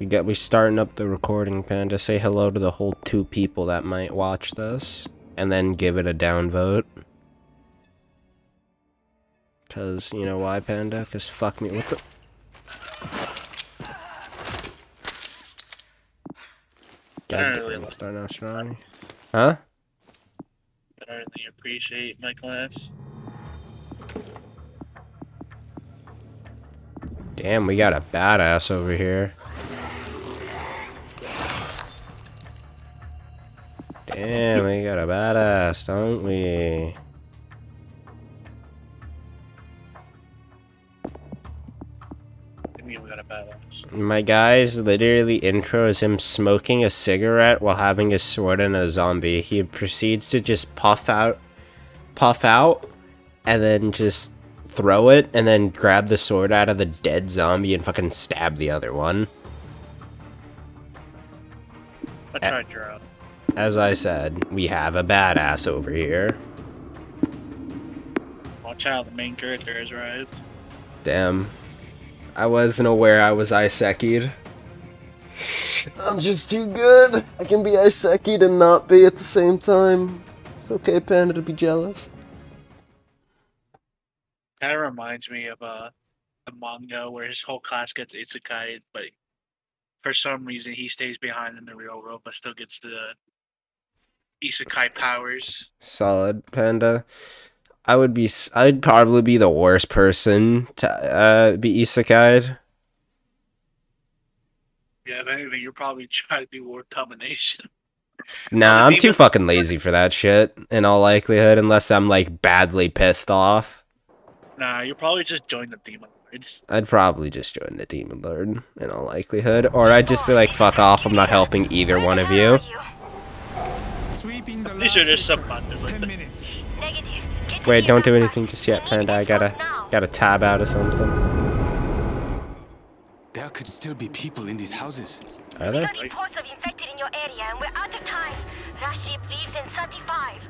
We get we starting up the recording panda. Say hello to the whole two people that might watch this, and then give it a downvote. Cause you know why, panda? Cause fuck me. What the? God damn, starting out strong. Huh? I really appreciate my class. Damn, we got a badass over here. Damn, we got a badass, don't we? I mean, we got a badass. My guy's literally intro is him smoking a cigarette while having a sword and a zombie. He proceeds to just puff out, puff out, and then just throw it, and then grab the sword out of the dead zombie and fucking stab the other one. I tried out. As I said, we have a badass over here. Watch out, the main character has arrived. Damn. I wasn't aware I was Isekai'd. I'm just too good. I can be Isekai'd and not be at the same time. It's okay, Panda, to be jealous. Kind of reminds me of uh, a manga where his whole class gets isekai, but for some reason he stays behind in the real world, but still gets the isekai powers. Solid, Panda. I would be. I'd probably be the worst person to uh, be isekai'd. Yeah, if anything, you're probably trying to do war domination. Nah, I'm too fucking lazy for that shit. In all likelihood, unless I'm like badly pissed off, Nah, you'll probably just join the demon lord. I'd probably just join the demon lord. In all likelihood, or I'd just be like, "Fuck off! I'm not helping either one of you." Sweeping the Pretty sure there's some sector. buttons like that. Wait, don't do anything just yet, Panda. I gotta gotta tab out or something. There could still be people in these houses. Are there? Got reports of infected in your area and we're out of time. Last ship leaves in 35.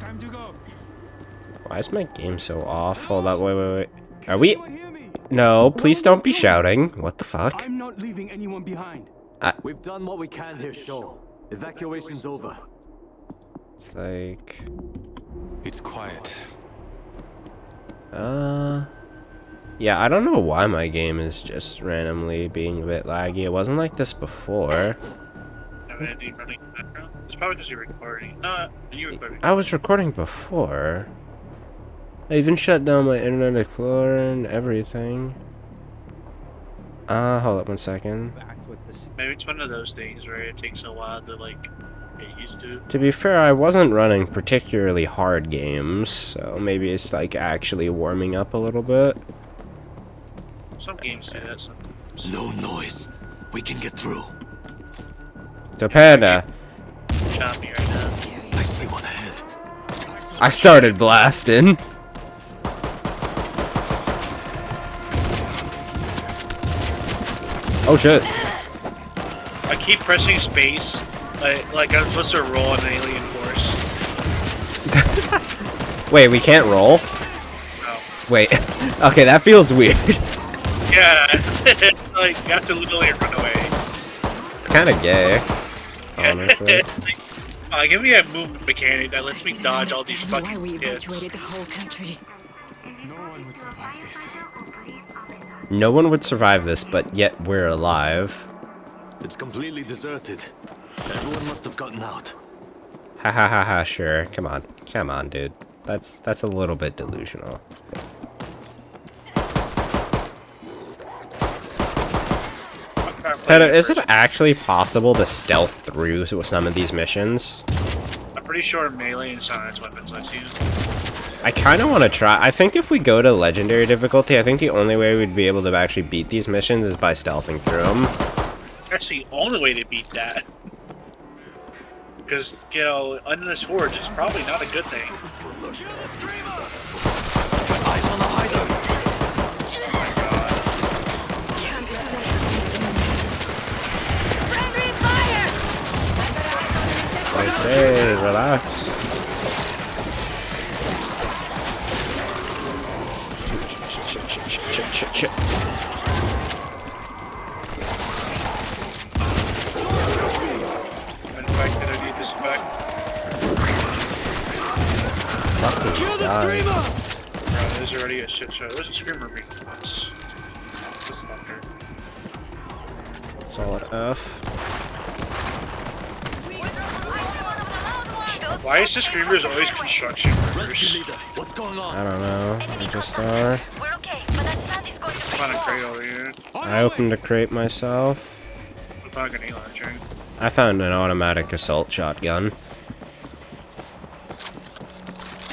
Time to go. Why is my game so off? Hold up, wait, wait, wait. Are we? No, please don't be shouting. What the fuck? I'm not leaving anyone behind. I- We've done what we can here, Shaw. Evacuation's over. It's like, It's quiet. uh, yeah, I don't know why my game is just randomly being a bit laggy. It wasn't like this before. Have any running in the background? It's probably just your recording. No, are you recording? I was recording before. I even shut down my Internet Explorer and everything. Uh, hold up one second. Maybe it's one of those things where it takes a while to like get used to. To be fair, I wasn't running particularly hard games, so maybe it's like actually warming up a little bit. Some games do that sometimes. No noise. We can get through. So Panda, Choppy right now. I see one ahead. I started blasting. Oh shit. I keep pressing space, like like I'm supposed to roll an alien force. Wait, we can't roll? No. Wait. okay, that feels weird. Yeah, like you have to literally run away. It's kind of gay. Honestly. uh, give me a movement mechanic that lets me dodge all these why fucking we hits. the whole country. No one would survive this. No one would survive this, but yet we're alive. It's completely deserted. Everyone must have gotten out. Ha ha ha ha, sure. Come on. Come on, dude. That's that's a little bit delusional. Peta, is it actually possible to stealth through some of these missions? I'm pretty sure melee and silence weapons lets you. I kind of want to try. I think if we go to legendary difficulty, I think the only way we'd be able to actually beat these missions is by stealthing through them. That's the only way to beat that. Because, you know, endless hordes is probably not a good thing. Eyes on the hideout. Fucking Kill the screamer! Bro, this is already a shit show. There's a screamer being nuts. Solid F. Why is the screamers always construction workers? What's going on? I don't know. We just are. I opened a crate myself. I'm fucking healer, I found an automatic assault shotgun.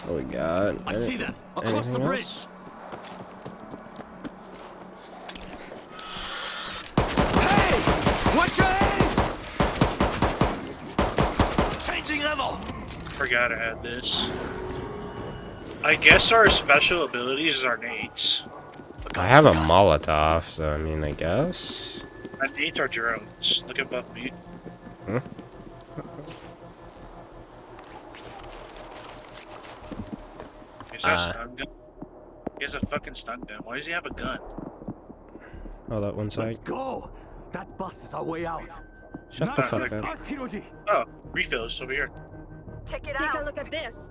What we got? I see them across the bridge. else? Hey! Watch your aim! Changing ammo. Forgot I had this. I guess our special abilities are nades. I have a Molotov, so I mean, I guess. Our nades are drones. Look above me. Is that a Uh. stun gun? He has a fucking stun gun. Why does he have a gun? Hold up one Let's go! That bus is our way out. Shut the fuck up. Us, Hiroji! Oh, refills over here. Check it Take a out. look at this.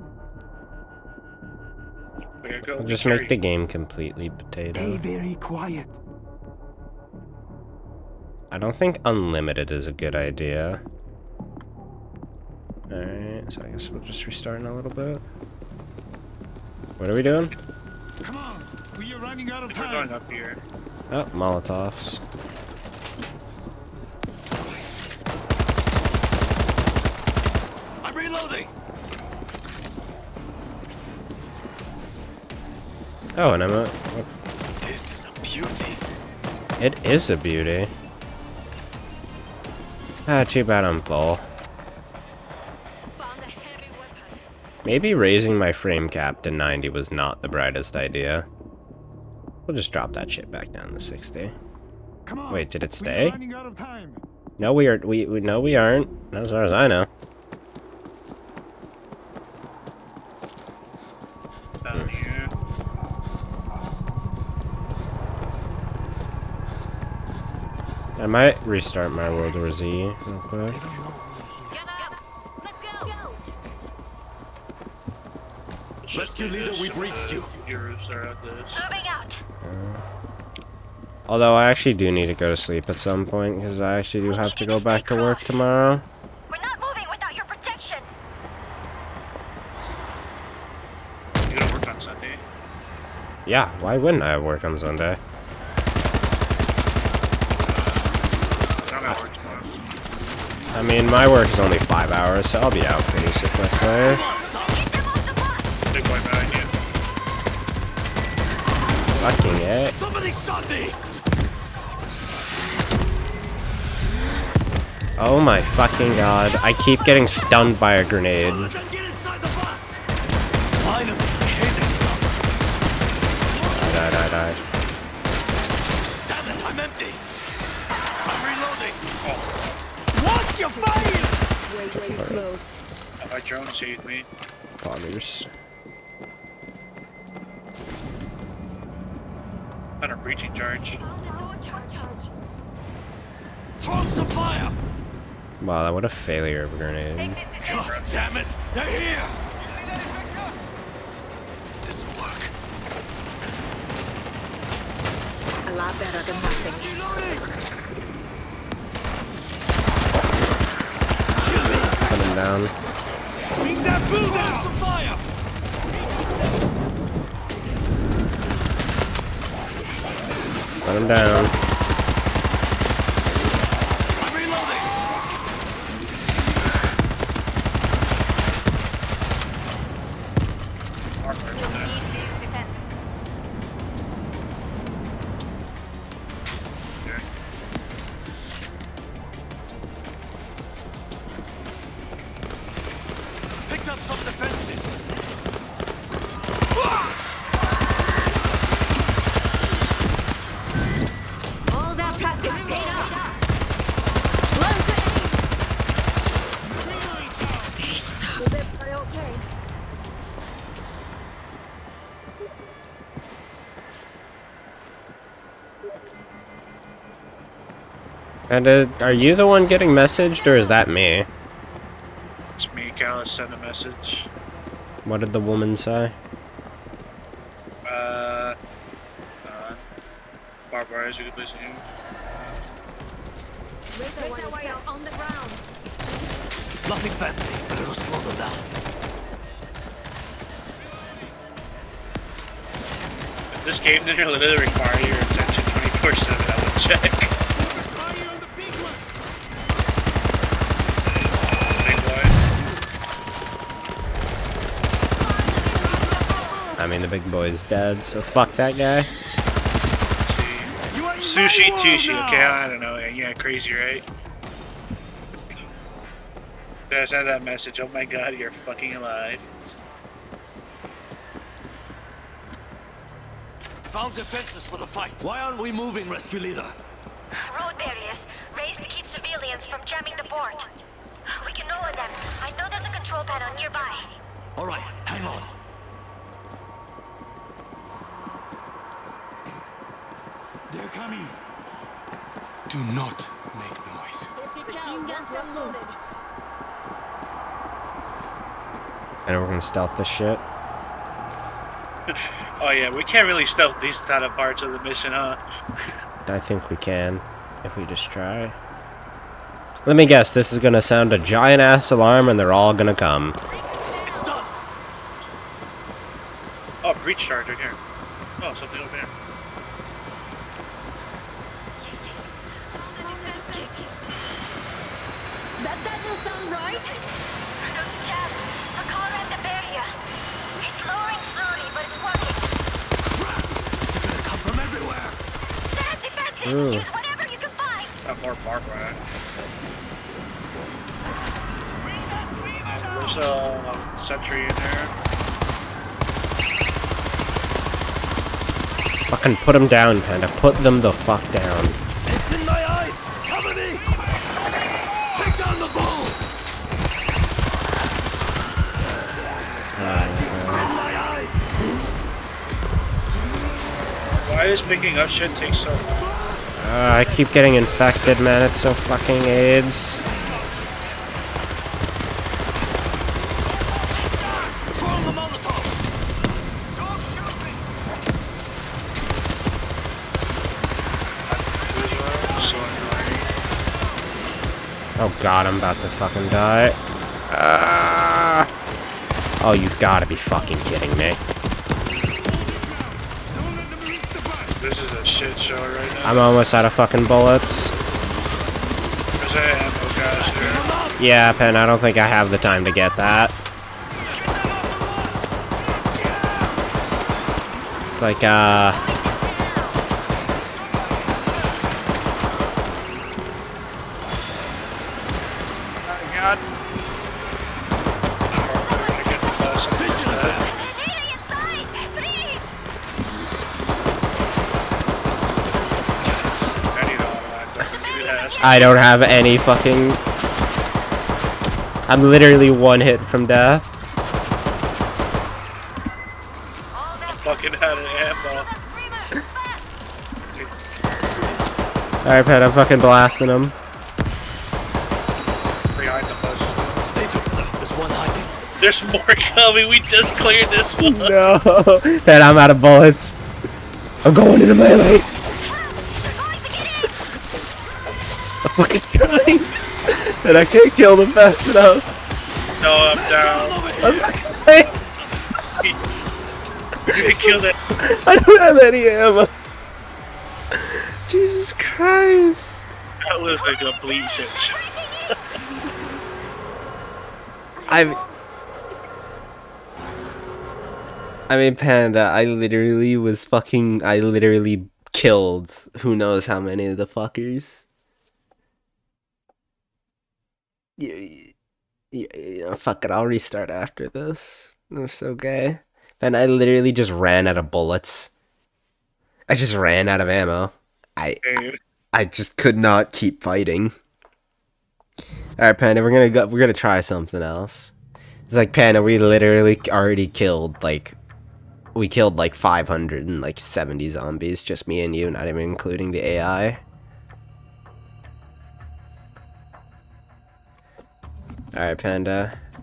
We gotta go. Just make the game completely Stay potato. very quiet. I don't think unlimited is a good idea. Alright, so I guess we'll just restart in a little bit. What are we doing? Come on. We are running out of We're going time. up here. Oh, Molotovs. I'm reloading. Oh, and I'm a... Oh. This is a beauty. It is a beauty. Ah, too bad I'm full. Found a heavy weapon. Maybe raising my frame cap to 90 was not the brightest idea. We'll just drop that shit back down to 60. Wait, did it stay? running out of time. No, we are. We, we no, we aren't. Not as far as I know. I might restart my World War Z real quick. Get up. Let's go. go. Let's Rescue leader, we've reached you. Heroes are at this. Moving out. Although I actually do need to go to sleep at some point because I actually do have to go back to work tomorrow. We're not moving without your protection. You don't work on Sunday. Yeah, why wouldn't I work on Sunday? I'm at work tomorrow. I mean, my work is only five hours, so I'll be out basically. Come on, son. Get them off the bus. Big boy behind you. Fucking it. Somebody shot me. Oh my fucking god. I keep getting stunned by a grenade. My drone me. Fathers. On a breaching charge. Found the door charge. Throwing some fire. Wow, what a failure of a grenade. God damn it, they're here. This will work. A lot better than nothing. Put him down. Bring that building! some fire! Put him down. And uh, are you the one getting messaged, or is that me? It's me, Callus Send a message. What did the woman say? Uh, uh Barbara, is you could to him. on the ground. Nothing fancy, but it'll slow them down. If this game didn't really require your attention 24-7, I would check. Big boy's dead, so fuck that guy. You Sushi my Tushi, okay? I don't know. Yeah, crazy, right? Did I send that message? Oh my god, you're fucking alive. Found defenses for the fight. Why aren't we moving, rescue leader? Road barriers raised to keep civilians from jamming the port. We can lower them. I know there's a control panel nearby. All right, hang on. Coming. Do not make noise. Machine guns. And we're gonna stealth this shit. Oh yeah, we can't really stealth these kind of parts of the mission, huh? I think we can, if we just try. Let me guess, this is gonna sound a giant ass alarm and they're all gonna come. It's done. Oh, breach charger here. Oh, something over here. That doesn't sound right. Jam. The car at the barrier. It's lowering slowly, but it's working. They're gonna come from everywhere. Fancy, fancy. Ooh. Use whatever you can find. Got more barbed wire. There's a sentry in there. Fucking put them down, Panda. Put them the fuck down. It's in my eyes. Cover me. Take down the bull. In. Why is picking up shit take so long? Uh, I keep getting infected, man. It's so fucking AIDS. Oh god, I'm about to fucking die. Ah! Oh, you gotta be fucking kidding me. This is a shit show right now. I'm almost out of fucking bullets. There's a ammo cache here. Yeah, Pen, I don't think I have the time to get that. It's like, uh... Oh god. Oh, we're gonna get the bus instead. There's inside. Please. I need all that. Dude has I don't have any fucking... I'm literally one hit from death. fucking out of ammo. Alright, Pen, I'm fucking blasting him. Behind the bus. Stay together. There's one hiding. There's more coming. We just cleared this one. No! Pen, I'm out of bullets. I'm going into melee. And I can't kill them fast enough. No, I'm down. I'm. You killed it. I don't have any ammo. Jesus Christ. That was like a complete shit show. I I mean, Panda, I literally was fucking. I literally killed who knows how many of the fuckers. Yeah, yeah, yeah, fuck it. I'll restart after this. They're so gay. And I literally just ran out of bullets. I just ran out of ammo. I I just could not keep fighting. All right, Panda, we're gonna go. We're gonna try something else. It's like Panda, we literally already killed like, we killed like 570 zombies, just me and you, not even including the AI. All right, Panda. Uh,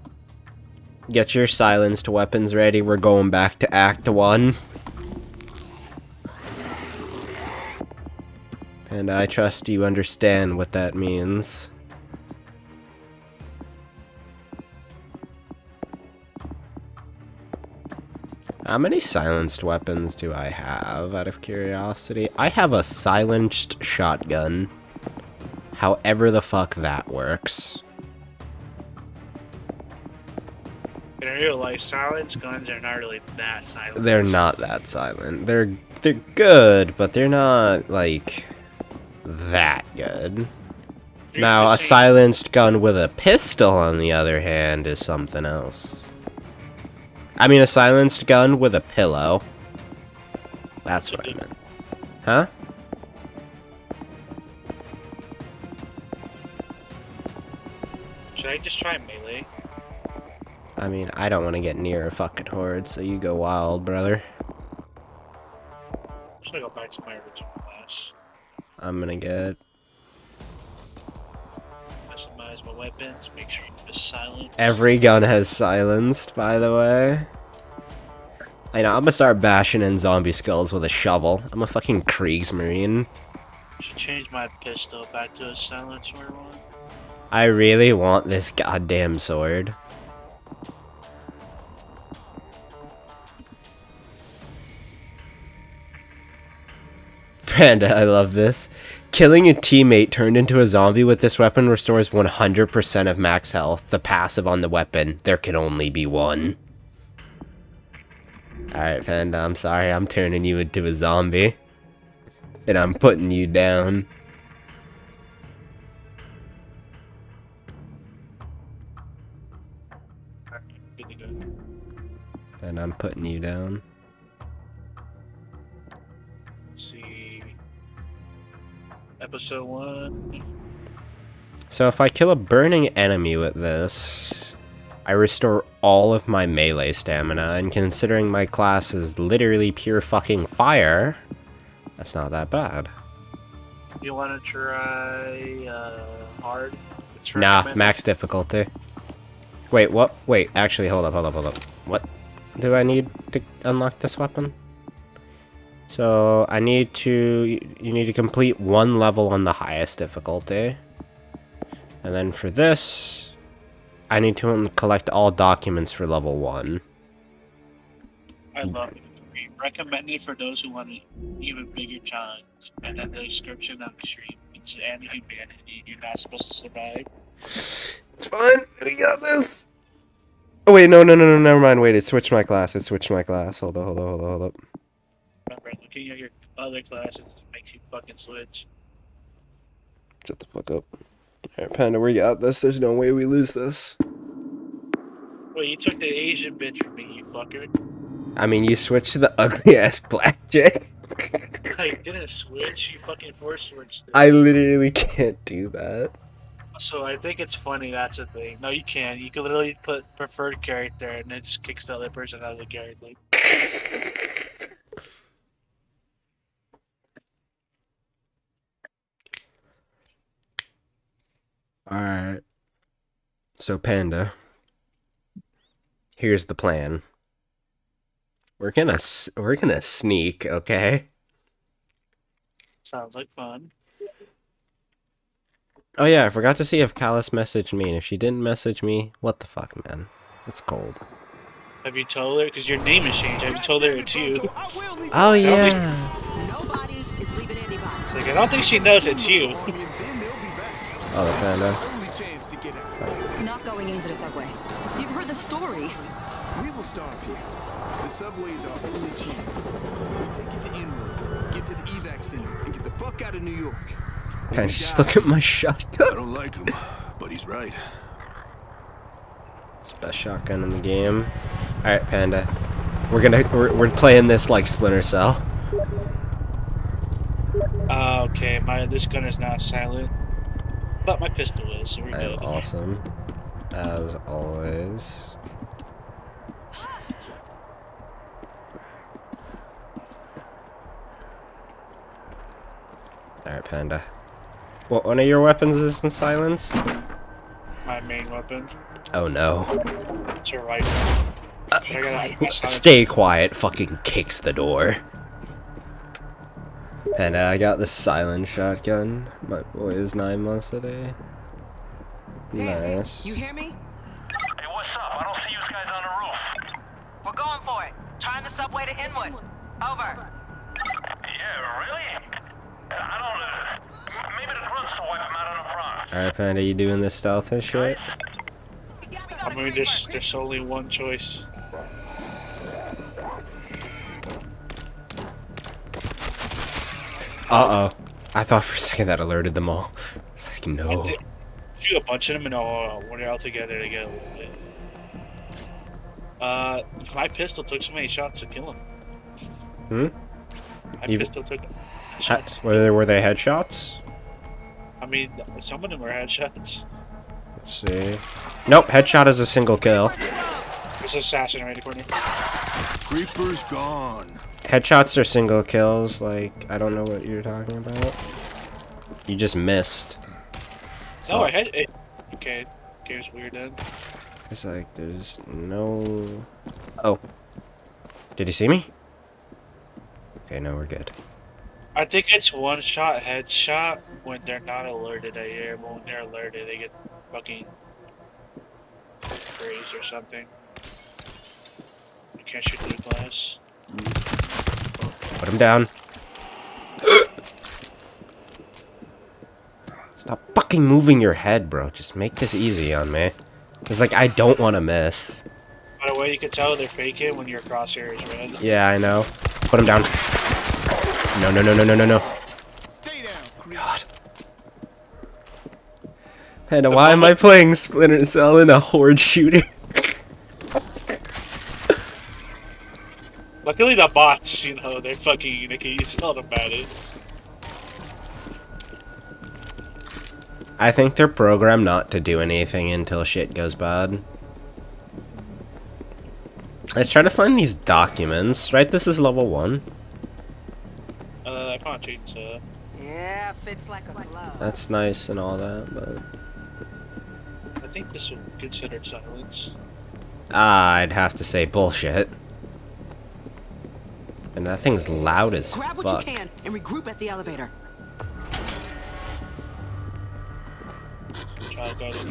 get your silenced weapons ready. We're going back to Act One. And I trust you understand what that means. How many silenced weapons do I have, out of curiosity? I have a silenced shotgun. However the fuck that works. In real life, silence guns are not really that silent. They're not that silent. They're they're good, but they're not like that good. You're Now, a silenced gun with a pistol, on the other hand, is something else. I mean, a silenced gun with a pillow. That's what I meant. Huh? Should I just try melee? I mean, I don't want to get near a fucking horde, so you go wild, brother. Gonna go back to my original class. I'm gonna get. Customize my weapons. Make sure you silence. Every gun has silenced, by the way. I know, I'm gonna start bashing in zombie skulls with a shovel. I'm a fucking Kriegsmarine. Should change my pistol back to a silencer one. I really want this goddamn sword. Panda, I love this. Killing a teammate turned into a zombie with this weapon restores 100% of max health. The passive on the weapon, there can only be one. Alright, Panda, I'm sorry, I'm turning you into a zombie. And I'm putting you down. And I'm putting you down. Episode one. So if I kill a burning enemy with this, I restore all of my melee stamina, and considering my class is literally pure fucking fire, that's not that bad. You want to try uh, hard? Nah, max difficulty. Wait, what? Wait, actually, hold up, hold up, hold up. What do I need to unlock this weapon? So, I need to... You need to complete one level on the highest difficulty. And then for this, I need to collect all documents for level 1. I love it. We recommend it for those who want an even bigger challenge. And then the description of the stream. It's anti-humanity. You're not supposed to survive. It's fine. We got this. Oh wait, no, no, no, no, never mind. Wait, it switched my class. It switched my class. Hold on, hold on, hold on, hold up. Looking at your other classes makes you fucking switch. Shut the fuck up. Alright, Panda, we got this. There's no way we lose this. Wait, you took the Asian bitch from me, you fucker. I mean, you switched to the ugly ass blackjack. I didn't switch. You fucking force switched. it. I literally can't do that. So I think it's funny. That's a thing. No, you can. You can literally put preferred character, and it just kicks the other person out of the character. Alright. So, Panda. Here's the plan. We're gonna we're gonna sneak, okay? Sounds like fun. Oh yeah, I forgot to see if Callus messaged me, and if she didn't message me, what the fuck, man? It's cold. Have you told her? Because your name has changed. Have you told her it's you? Oh yeah. Nobody is leaving anybody. It's like I don't think she knows it's you. Then they'll be back. Oh, the panda. Only chance to get out. Not going into the subway. You've heard the stories. We will starve here. The subway is our only chance. We take it to Inwood, get to the evac center, and get the fuck out of New York. When Panda, we just look at my shotgun. I don't like him, but he's right. It's the best shotgun in the game. Alright, Panda. We're gonna we're, we're playing this like Splinter Cell. Ah, okay. My this gun is now silent, but my pistol is. So we're I am good. awesome. As always. Alright, Panda. What one of your weapons is in silence? My main weapon. Oh no. It's a rifle. Stay I gotta- quiet. Stay quiet, fucking kicks the door. And uh, I got the silent shotgun. My boy is nine months today. Nice. You hear me? Hey, what's up? I don't see you guys on the roof. We're going for it. Trying the subway to Inwood. Over. Yeah, really? I don't. Uh, maybe the grunts will wipe them out on the front. Alright, Panda, you doing this stealth and shit? I mean, there's there's only one choice. Uh oh. I thought for a second that alerted them all. It's like, no. Did- Shoot a bunch of them and all when they're all together to get a little bit. Uh, my pistol took so many shots to kill him. Hmm? My You- pistol took shots. were, they, were they headshots? I mean, some of them were headshots. Let's see. Nope, headshot is a single kill. There's an assassin right in the corner. Creeper's gone. Headshots are single kills, like, I don't know what you're talking about. You just missed. So, No, I had it. Okay, game's weird then. It's like, there's no... Oh. Did he see me? Okay, no, we're good. I think it's one shot headshot when they're not alerted I hear, but when they're alerted they get fucking crazed or something. You can't shoot through glass. Put him down. Stop fucking moving your head, bro. Just make this easy on me. It's like, I don't want to miss. By the way, you can tell they're faking when your crosshair is red. Yeah, I know. Put him down. No, no, no, no, no, no, no. Stay down, creep. God. Panda, why am I playing Splinter Cell in a horde shooter? Luckily the bots, you know, they're fucking they can use automatics. I think they're programmed not to do anything until shit goes bad. Let's try to find these documents, right? This is level one. Uh, I found a chainsaw. Yeah, fits like a glove. That's nice and all that, but I think this would be considered silence. ah, I'd have to say bullshit. And that thing's loud as Grab what you can and regroup at the elevator. Child guided.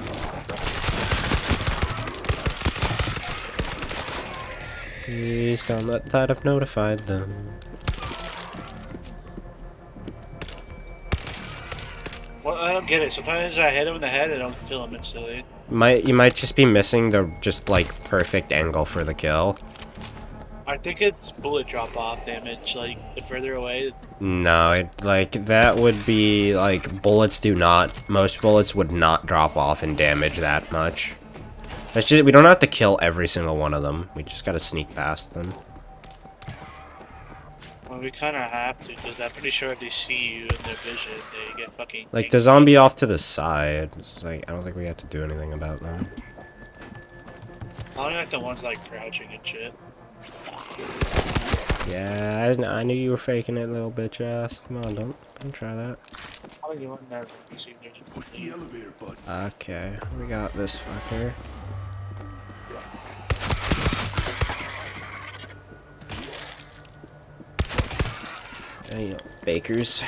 Please don't let that have notified them. Well, I don't get it. Sometimes I hit him in the head and I don't kill him instantly. Might you might just be missing the just like perfect angle for the kill. I think it's bullet drop off damage. Like the further away, No, it like that would be like bullets do not most bullets would not drop off and damage that much. That's just, we don't have to kill every single one of them. We just gotta sneak past them. well, we kind of have to because I'm pretty sure if they see you in their vision, they get fucking. Like the zombie off to the side. It's like I don't think we have to do anything about them. I don't like the ones like crouching and shit. Yeah, I, I knew you were faking it, little bitch ass. Come on, don't don't try that. I don't even never see there's Push the elevator button. Okay, we got this fucker. There bakers.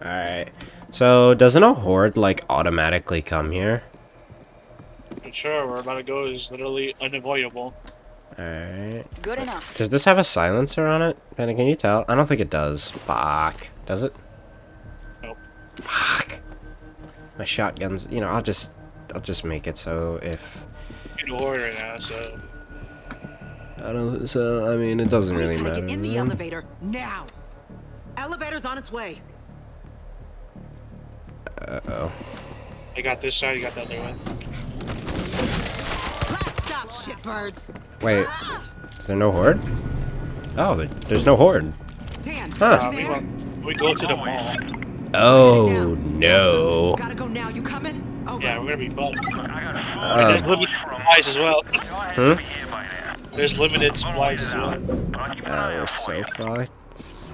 Alright. So, doesn't a horde, like, automatically come here? But sure, we're about to go is literally unavoidable. Alright. Good enough. Does this have a silencer on it? Penny, can you tell? I don't think it does. Fuck. Does it? Nope. Fuck. My shotgun's, you know, I'll just, I'll just make it so if In order right now, so I don't. So I mean, it doesn't really we gotta matter. get in the elevator now. Elevator's on its way. Uh oh. I got this side, you got the other one. Last stop, shitbirds. Wait. Is there no horde? Oh, there's no horde. Dan, Huh. Uh, we, there? we go to the mall. Oh no. Gotta go now. You coming? Over. Yeah, we're gonna be fucked. Uh, There's limited supplies as well. hmm? There's limited supplies as well. Uh, we're so fucked.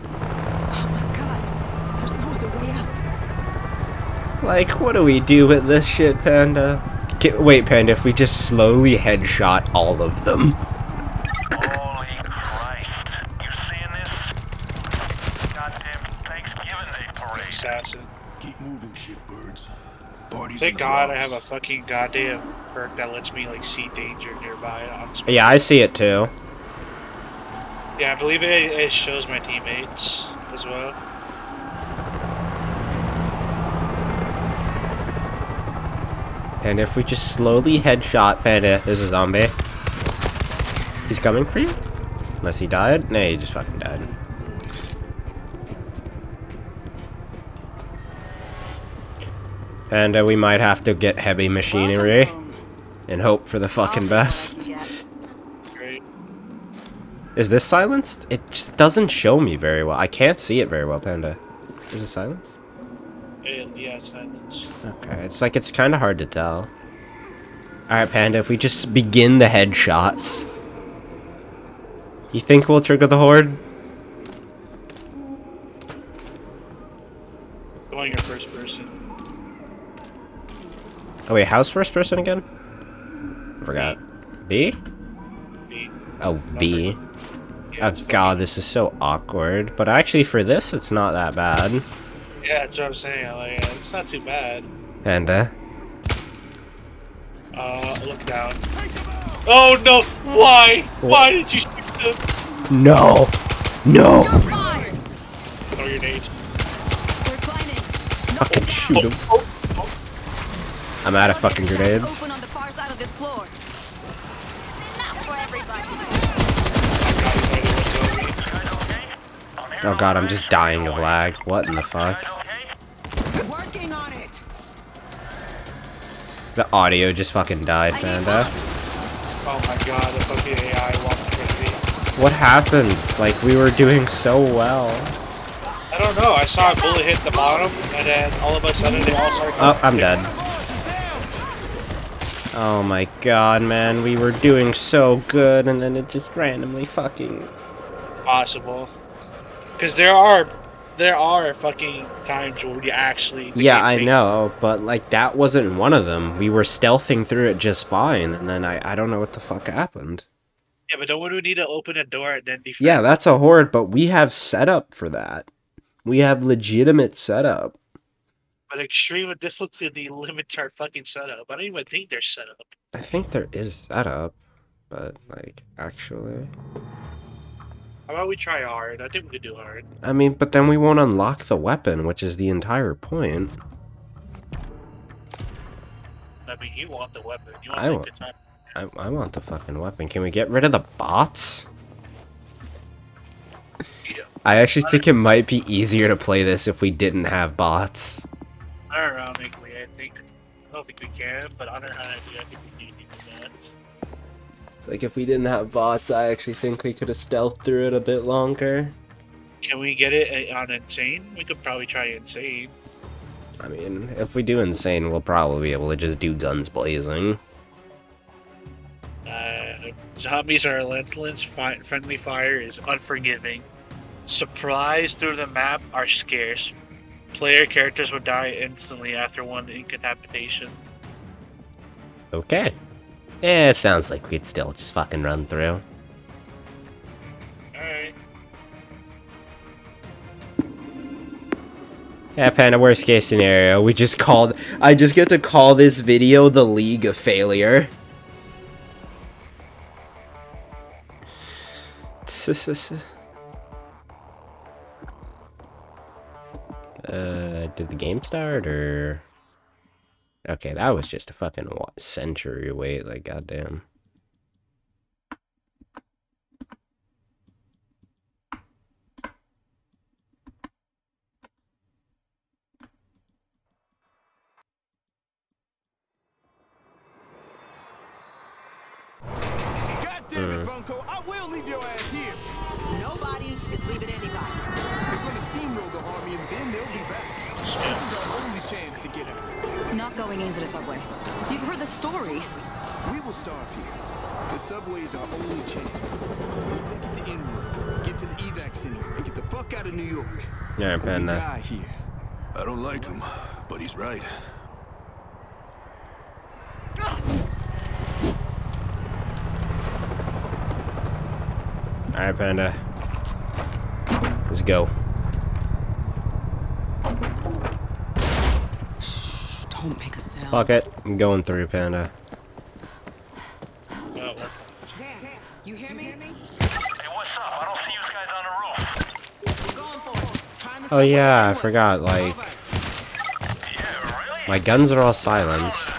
Oh my god. There's no other way out. Like, what do we do with this shit, Panda? Wait, Panda, if we just slowly headshot all of them. Keep moving, shipbirds. Parties Thank God I have a fucking goddamn perk that lets me like see danger nearby. Yeah, I see it too. Yeah, I believe it, it shows my teammates as well. And if we just slowly headshot Panda, there's a zombie. He's coming for you? Unless he died? Nah, he just fucking died. And uh, we might have to get heavy machinery and hope for the fucking best. Is this silenced? It just doesn't show me very well. I can't see it very well, Panda. Is it silenced? And yeah, silence. Okay, it's like it's kind of hard to tell. Alright, Panda, if we just begin the headshots. You think we'll trigger the horde? Going your first person. Oh wait, how's first person again? Forgot. B? V. Oh, V. Yeah, Oh god, this is so awkward. But actually for this, it's not that bad. Fucking- Yeah, that's what I'm saying. Like, uh, it's not too bad. And, Uh, Uh, look down. Oh no! Why? Why did you shoot them? No! No! You're. Throw your nades. We're climbing. Fucking shoot him. I'm out of fucking grenades. Open on the far side of this floor. Not for everybody. Oh god, I'm just dying of lag. What in the fuck? Working on it. The audio just fucking died, I Panda. Oh my god, the fucking AI walked through me. What happened? Like, we were doing so well. I don't know. I saw a bullet hit the bottom, and then all of a sudden they all started. Oh, I'm dead. Oh my god, man. We were doing so good, and then it just randomly fucking... Possible. Because there are, there are fucking times where you actually. Yeah, I know, but, like, that wasn't one of them. We were stealthing through it just fine, and then I, I don't know what the fuck happened. Yeah, but don't we need to open a door and then defend? Yeah, that's a horde, but we have setup for that. We have legitimate setup. But extreme difficulty limits our fucking setup. I don't even think they're set up. I think there is setup, but, like, actually... How about we try hard? I think we could do hard. I mean, but then we won't unlock the weapon, which is the entire point. I mean, you want the weapon. You want I want- time. I, I want the fucking weapon. Can we get rid of the bots? Yeah. I actually think it might be easier to play this if we didn't have bots. Unironically, I think. I don't think we can, but unironically, I think we do need the bots. It's like if we didn't have bots, I actually think we could have stealthed through it a bit longer. Can we get it uh, on insane? We could probably try insane. I mean, if we do insane, we'll probably be able to just do guns blazing. Uh, zombies are relentless. Fi- friendly fire is unforgiving. Surprise through the map are scarce. Player characters would die instantly after one incapacitation. Okay. Yeah, it sounds like we'd still just fucking run through. Alright. Yeah, Panda, worst case scenario, we just called. I just get to call this video the League of Failure. uh, did the game start or? Okay, that was just a fucking what, century wait. Like, goddamn. God damn it, hmm. Bunko! I will leave your ass here. Nobody is leaving anybody. We're gonna steamroll the army, and then they'll be back. Not going into the subway. You've heard the stories. We will starve here. The subway is our only chance. We'll take it to Inwood, get to the evac center, and get the fuck out of New York. Yeah, Or we Panda. die here. I don't like him, but he's right. Alright, Panda. Let's go. Shh, don't Don't make a sound. Fuck it. I'm going through, Panda. Oh. Dan, you hear me? Hey, what's up? I don't see you guys on the roof. Going for it. Trying to Oh yeah, I forgot, like, Yeah, really? my guns are all silenced.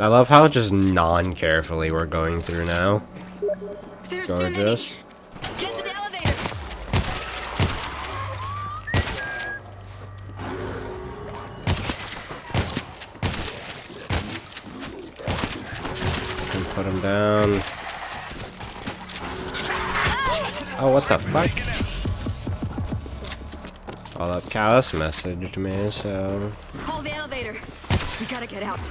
I love how just non-carefully we're going through now. There's too many. Gorgeous. Get to the elevator. And put him down. Oh, what the fuck? Oh, that Callus messaged me, so... Call the elevator. We gotta get out.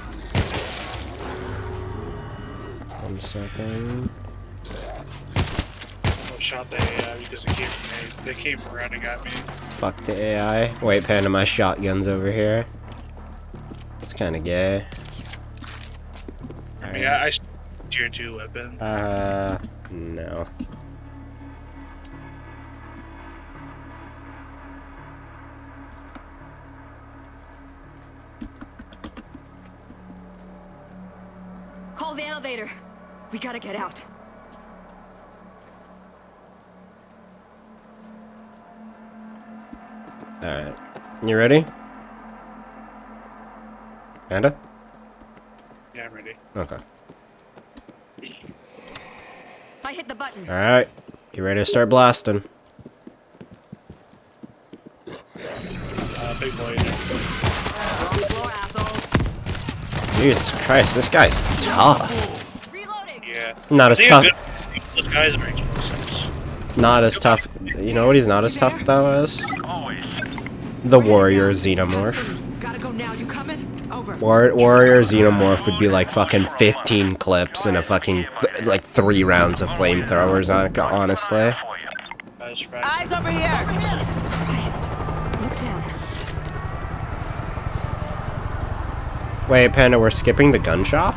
One second. Oh, shot the AI because it came from me. They came running at me. Fuck the AI. Wait, Panda, my shotgun's over here. It's kinda gay. I mean, I, I s- tier two weapon. Uh, no. Call the elevator. We gotta get out. Alright. You ready? Panda? Yeah, I'm ready. Okay. I hit the button. Alright. Get ready to start blasting. Uh, big boy. Wrong floor. Jesus Christ, this guy's tough. Reloading. Yeah. Not as tough. good- Those guys are explosives. Not as tough. You know what he's not as tough though as? The warrior xenomorph. Gotta go now. You coming? Over. War warrior xenomorph would be like fucking 15 clips and a fucking th- like three rounds of flamethrowers on it. Honestly. For you. Guys, fresh. Eyes over here. Jesus Christ. Look down. Wait, Panda, we're skipping the gun shop?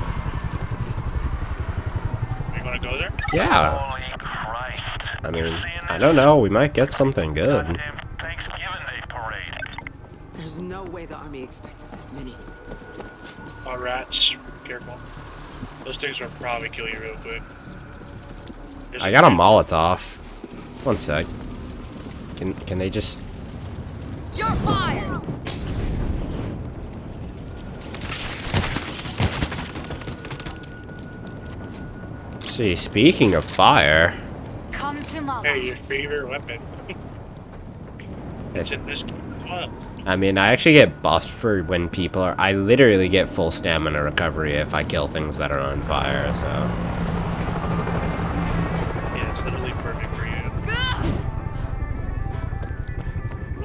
You want to go there? Yeah. Holy Christ. I mean, I don't know. We might get something good. Goddamn Thanksgiving Day parade. There's no way the army expected this many. Oh, rats. Careful. Those things will probably kill you real quick. There's I got a Molotov. One sec. Can can they just? You're fired. See, speaking of fire, Come to mama. Hey, your favorite weapon. it's in this game as well. I mean, I actually get buffed for when people are. I literally get full stamina recovery if I kill things that are on fire. So Yeah, it's literally perfect for you.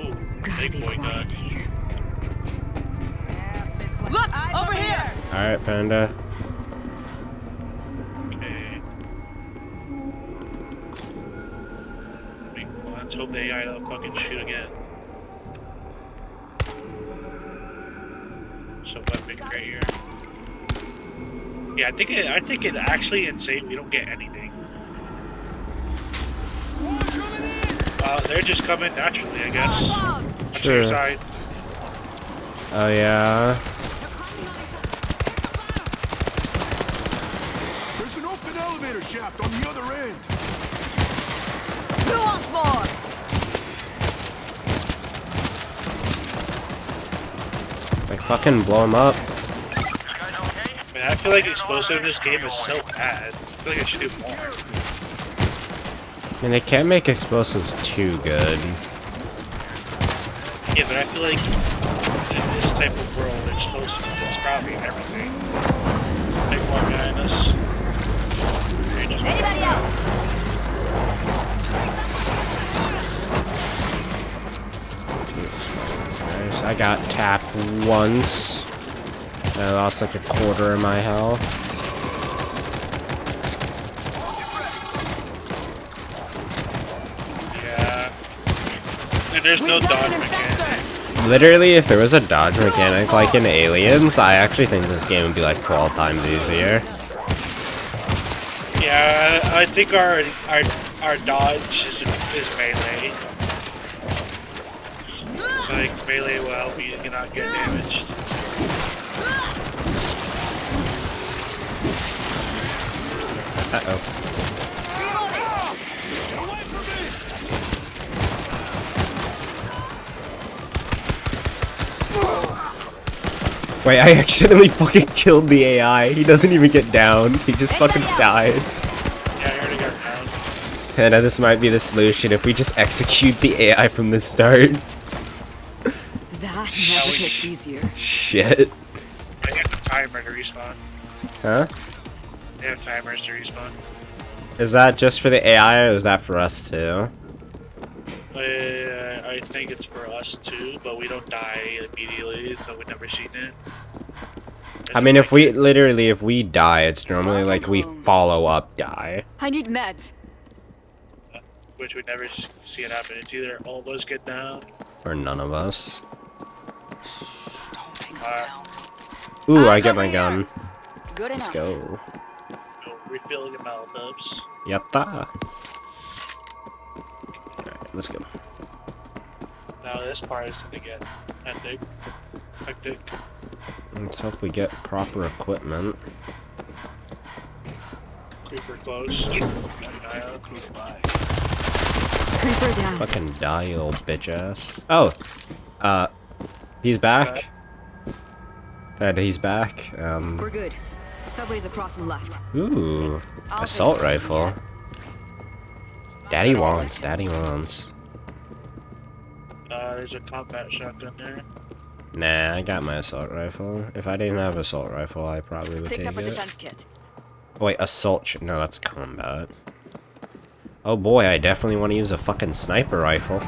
Ooh, Gotta big be boy gun. quiet here. Look over here. all right, Panda. Wait, let's hope the AI don't fucking shoot again. So weapon right here. Yeah, I think it. I think it actually insane. We don't get anything. Uh, they're just coming naturally, I guess. Above. Your Sure. side. Oh yeah. There's an open elevator shaft on the other end. Who wants more? Like fucking blow him up. Man, I feel like explosive in this game is so bad. I feel like I should do more. I mean, they can't make explosives too good. Yeah, but I feel like in this type of world, explosive is probably everything. Big one behind us. Behind us. Anybody else? I got tapped once. I lost like a quarter of my health. Yeah. There's no dodge mechanic. Literally, if there was a dodge mechanic like in Aliens, I actually think this game would be like 12 times easier. Yeah, I think our our our dodge is is melee. It's like melee will help you to not get damaged. Uh-oh. Wait, I accidentally fucking killed the AI. He doesn't even get down. He just fucking died. Yeah, I already got down. And uh, this might be the solution if we just execute the AI from the start. That never gets easier. Shit. I got the timer to respawn. Huh? They have timers to respawn. Is that just for the AI or is that for us too? Uh, I think it's for us too, but we don't die immediately, so we never seen it. I mean, if we literally, if we die, it's normally like we follow up die. I need meds. which we never see it happen. It's either all of us get down, Or none of us. Uh, Ooh, I get my gun. Good Let's enough. go. refilling the Malibubs. Yatta. Alright, let's go. Now this part is gonna get hectic. Hectic. Let's hope we get proper equipment. Creeper close. Dial. Creeper down. Fucking die, old bitch ass. Oh! Uh, he's back. And he's back. Um, We're good. Subway's across and left. ooh. I'll Assault rifle. Daddy wants, daddy wants. Uh, there's a combat shotgun there. Nah, I got my assault rifle. If I didn't have assault rifle, I probably would Picked take up a it. defense kit. Oh, wait, assault. No, that's combat. Oh boy, I definitely want to use a fucking sniper rifle.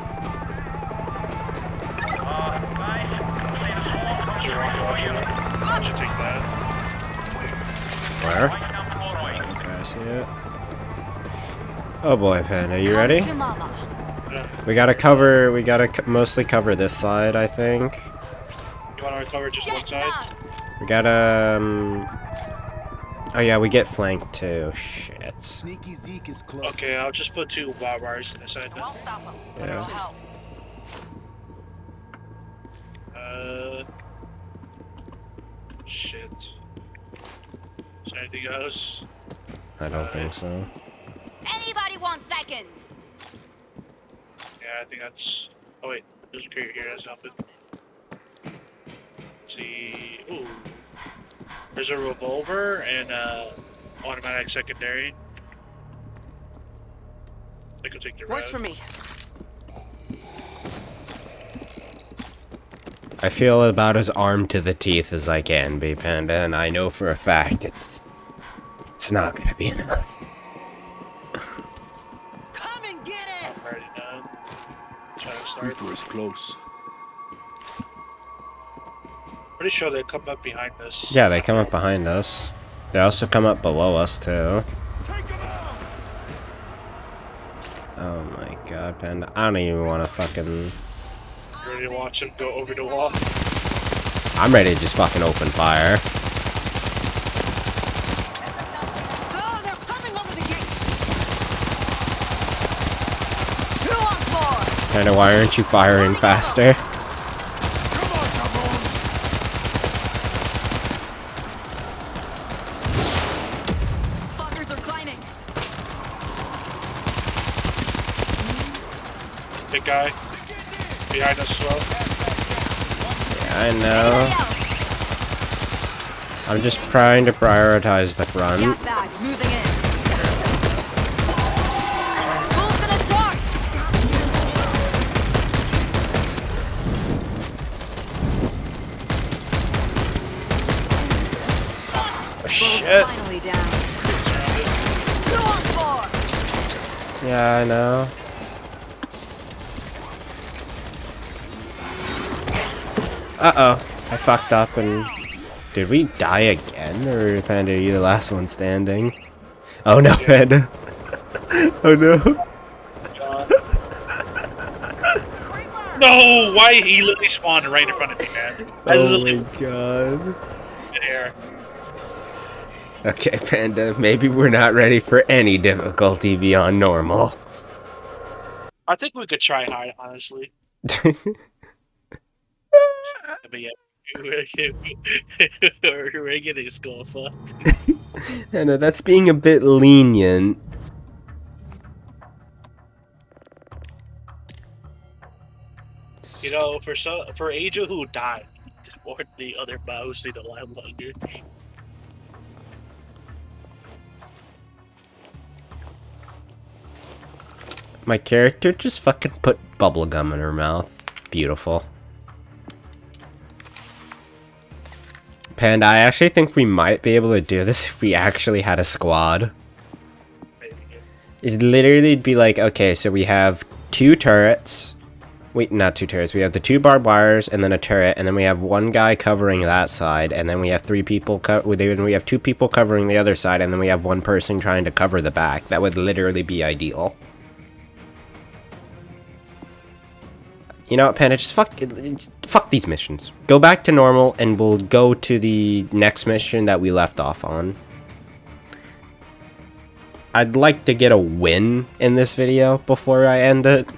Oh boy, Pen, are you ready? We gotta cover. We gotta co- mostly cover this side, I think. You wanna recover just one side? We gotta. Um... Oh yeah, we get flanked too. Shit. Sneaky Zeke is close. Okay, I'll just put two wow bars in the side then. Yeah. Uh. Shit. Is there anything else? I don't think so. Anybody want seconds? Yeah, I think that's. Oh wait, there's a crate here. That's something. Let's see. Ooh. There's a revolver and a automatic secondary. I could take the Works for me. I feel about as armed to the teeth as I can be, Panda, and I know for a fact it's it's not gonna be enough. Start. Reaper is close. Pretty sure they come up behind us. Yeah, they come up behind us. They also come up below us too. Oh my god, Panda. I don't even want to fucking. You Ready to watch them go over the wall. I'm ready to just fucking open fire. Oh, they're coming over the gate! Who wants more? Panda, why aren't you firing faster? Fuckers are climbing. Big guy. Behind us as well. Yeah, I know. I'm just trying to prioritize the front. Yeah, I know. Uh-oh. I fucked up and... Did we die again? Or Panda, are you the last one standing? Oh no, Panda. oh no. No, why he literally spawned right in front of me, man. I Oh literally my god. Okay, Panda, maybe we're not ready for any difficulty beyond normal. I think we could try hard, honestly. But yeah, we're, we're getting skull fucked. Panda, that's being a bit lenient. You know, for so for Angel who died, or the other mouse live longer. My character just fucking put bubblegum in her mouth. Beautiful. Panda, I actually think we might be able to do this if we actually had a squad. It'd literally be like, okay, so we have two turrets. Wait, not two turrets. We have the two barbed wires and then a turret, and then we have one guy covering that side, and then we have three people. Then we have two people covering the other side, and then we have one person trying to cover the back. That would literally be ideal. You know what, Panda? Just fuck, fuck these missions. Go back to normal, and we'll go to the next mission that we left off on. I'd like to get a win in this video before I end it.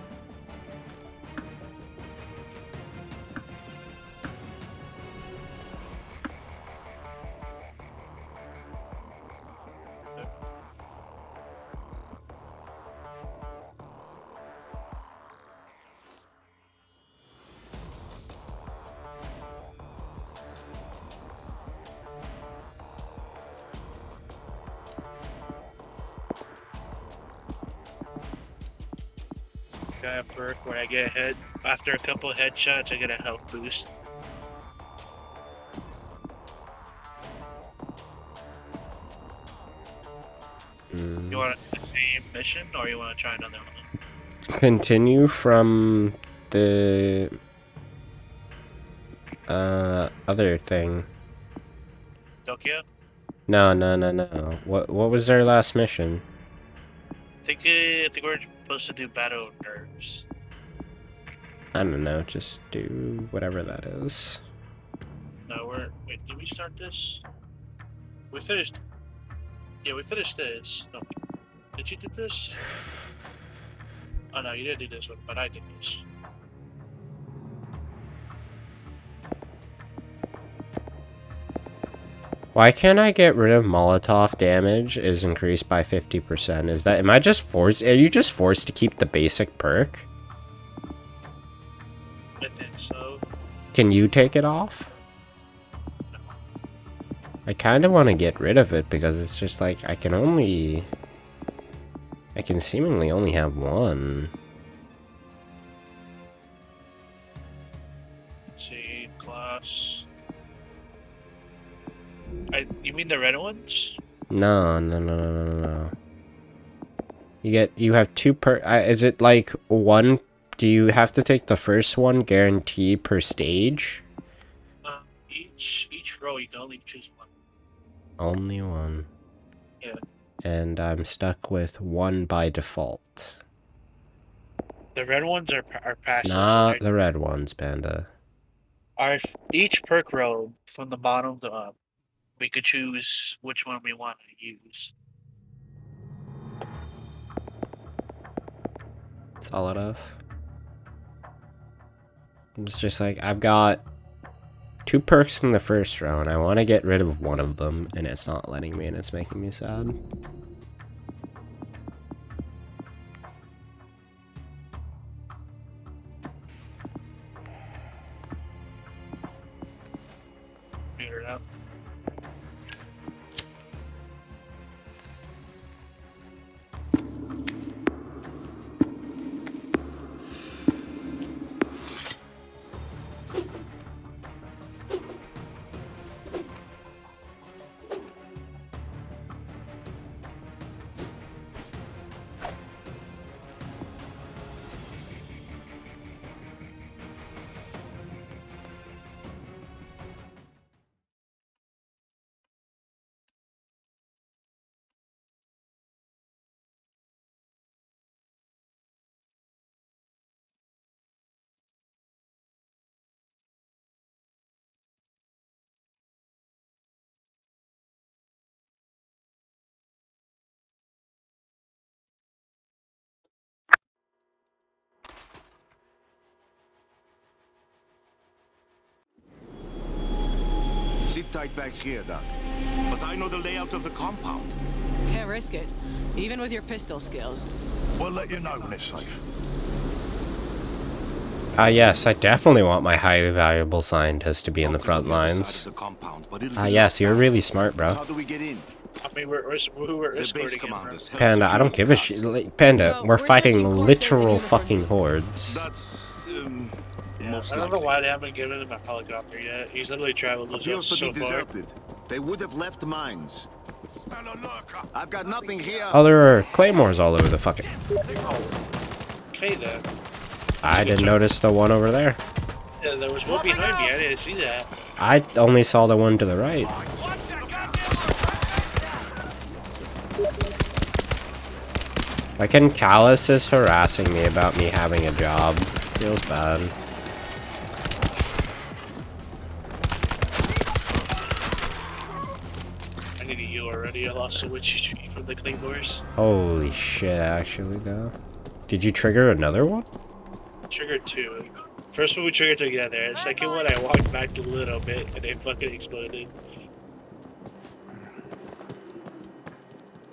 Where I get a head after a couple headshots, I get a health boost. You want to do the same mission, or you want to try another one? Continue from the uh other thing. Tokyo? No, no, no, no. What what was our last mission? I think, uh, I think we're supposed to do battle nerves. I don't know. Just do whatever that is. No, we're. Wait, did we start this? We finished. Yeah, we finished this. No, did you do this? Oh no, you didn't do this one, but I did this. Why can't I get rid of Molotov damage is increased by 50%? Is that, am I just forced, are you just forced to keep the basic perk? Can you take it off? I kind of want to get rid of it because it's just like, I can only, I can seemingly only have one. see, class. I, you mean the red ones? No, no, no, no, no, no, no. You get, you have two per, uh, is it like one, do you have to take the first one guarantee per stage? Uh, each each row you can only choose one. Only one. Yeah. And I'm stuck with one by default. The red ones are are passive. Not right? the red ones, Panda. Our each perk row from the bottom to up, we could choose which one we want to use. Solid enough. It's just like, I've got two perks in the first row, and I want to get rid of one of them, and it's not letting me, and it's making me sad. Sit tight back here, Doc. But I know the layout of the compound. Can't risk it, even with your pistol skills. We'll let you know when it's safe. Ah, yes, I definitely want my highly valuable scientist to be in the front on the other side lines. the compound, but Ah, be yes, you're really smart, bro. How do we get in? I mean, we're, we're, we were The base escorting him. commanders. Panda, I don't secure give a shit. Panda, So, we're we're fighting searching corpses and literal fucking hordes. That's um, Yeah, most I don't know why they haven't given him a helicopter yet. He's literally traveled those Appears roads to be so far. deserted. They would have left mines. I've got nothing here. Oh, there are claymores all over the fucking... Okay then. I didn't notice the one over there. Yeah, there was one behind me. I didn't see that. I only saw the one to the right. Fucking Callus is harassing me about me having a job. Feels bad. Already. I lost so much HP from the claymores. Holy shit, actually, though. Did you trigger another one? Triggered two. First one we triggered together. The second one I walked back a little bit and it fucking exploded.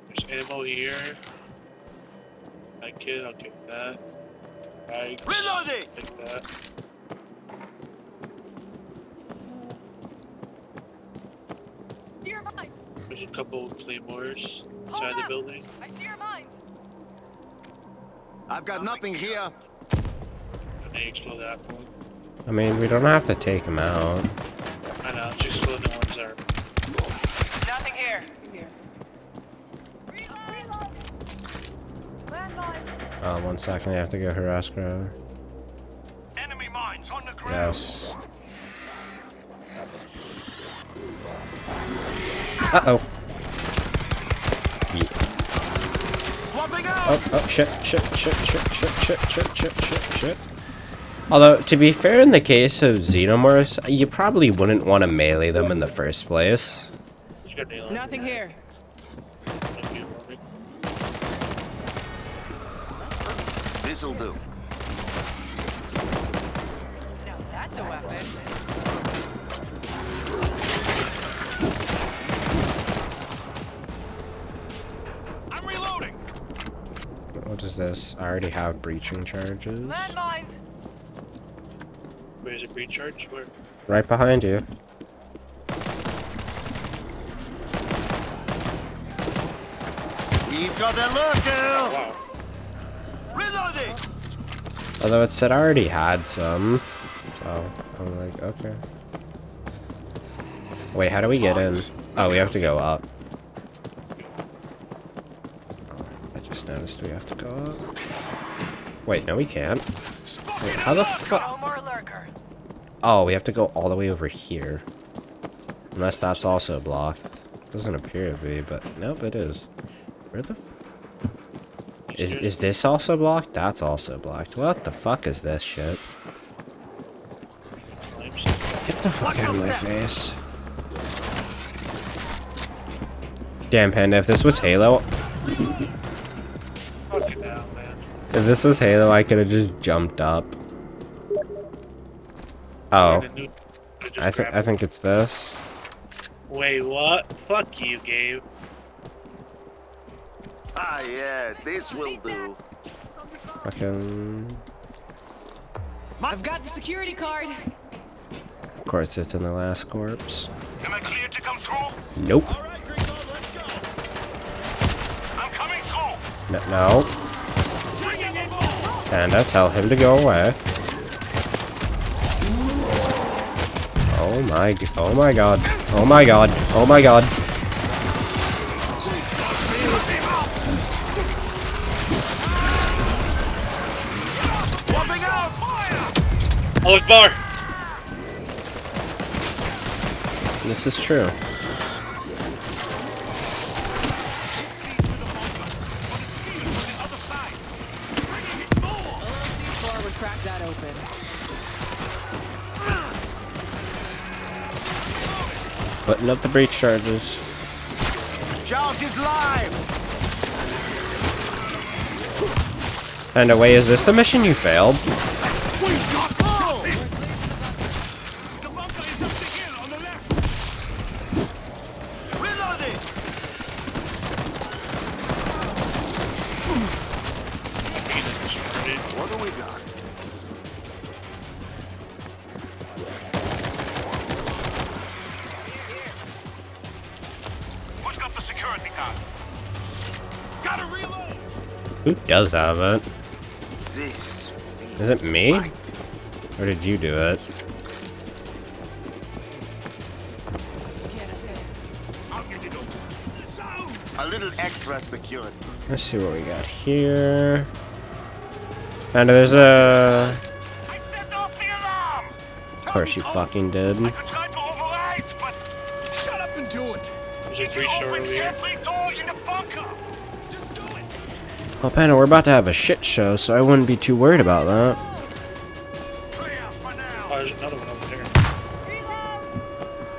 There's ammo here. That kid, I'll take that. Bags. Reloading! Take that. Dear mines! There's a couple claymores inside the building. I see your mines! I've got nothing here. And they explode that one. I mean, we don't have to take them out. I know, just explode the ones that are Nothing here. Landmines! Uh, one second, I have to go harass Grover. Enemy mines on the ground. Yes. Uh-oh. Ye- Swapping out. Oh, oh, shit, shit, shit, shit, shit, shit, shit, shit, shit, shit. Although, to be fair, in the case of Xenomorphs, you probably wouldn't want to melee them in the first place. Just got nailed. Nothing here. Thank you, Morgan. This'll do. Now that's a weapon. Is this? I already have breaching charges. Landmines! Where's it recharge? Where? Right behind you. We've got a lurker. Wow. Reloading. Although it said I already had some. So, I'm like, okay. Wait, how do we get in? Oh, we have to go up. Oh, Just noticed we have to go up. Wait, no we can't. Wait, how the fuck? No more lurker. Oh, we have to go all the way over here. Unless that's also blocked. Doesn't appear to be, but nope, it is. Where the... f- Is, is this also blocked? That's also blocked. What the fuck is this shit? Get the fuck out of my face. Damn, Panda, if this was Halo... Fucking hell, man. If this was Halo, I could have just jumped up. Oh. I just I, th I think it's this. Wait, what? Fuck you, Gabe. Ah, yeah, this will do. Fucking... I've got the security card. Of course, it's in the last corpse. Am I cleared to come through? Nope. All right, Gringo, let's go. I'm coming through. No. no. Panda, tell him to go away. Oh my, oh my god. Oh my god. Oh my god. Bar! This is true. Up the breach charges. Charge is live. Panda, wait, is this the mission you failed? Does have it? Is it me? Or did you do it? a little extra security. Let's see what we got here. And there's a. I set off the alarm! Of course you fucking did. Well, Panda, we're about to have a shit show, so I wouldn't be too worried about that. Clear for now! Oh, there's another one over there.